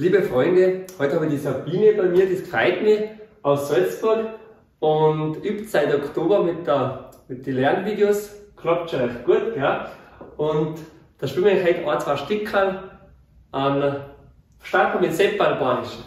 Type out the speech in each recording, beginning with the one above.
Liebe Freunde, heute habe ich die Sabine bei mir, das freut mich, aus Salzburg und übt seit Oktober mit, der, mit den Lernvideos. Klappt schon recht gut, ja. Und da spielen wir heute ein, zwei Stickerl an Starten mit Seppalbanischen.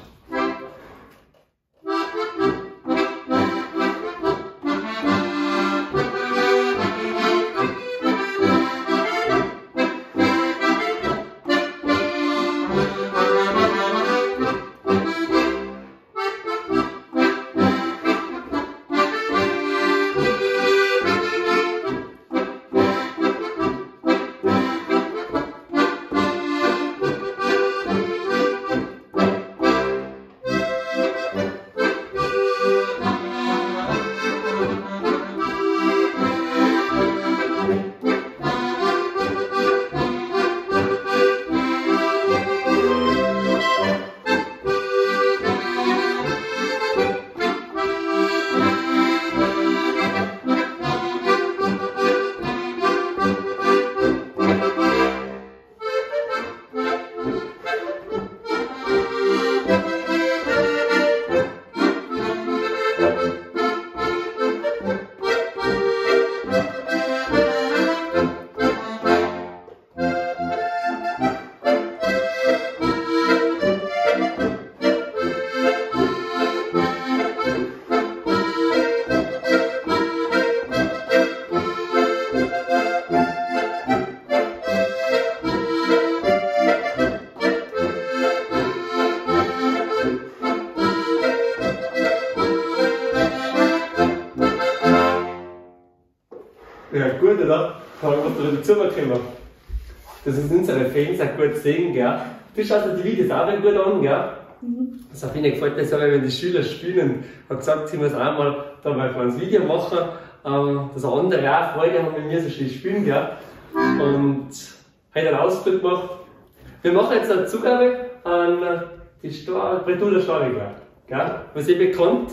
Ja, gut, oder? Kann man was dazu bekommen. Das ist unsere Fans auch gut sehen, gell? Du schaust dir die Videos auch gut an, gell? Mhm. Sabine gefällt mir so, wenn die Schüler spielen. Hat gesagt, sie muss einmal mal ein Video machen, ähm, dass andere auch Freude haben, wenn wir so schön spielen, gell? Und heute einen Ausflug gemacht. Wir machen jetzt eine Zugabe an die Bretula Stariger, gell? Was ihr bekannt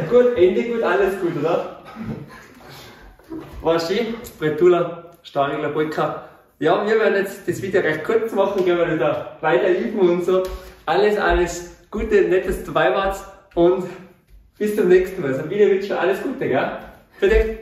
gut, Ende gut, alles gut, oder? War schön, Bretula, Starigler Polka. Ja, wir werden jetzt das Video recht kurz machen, gehen wir wieder weiter üben und so. Alles, alles Gute, nettes dabei wart und bis zum nächsten Mal. Sabine wünscht alles Gute, gell? Für dich.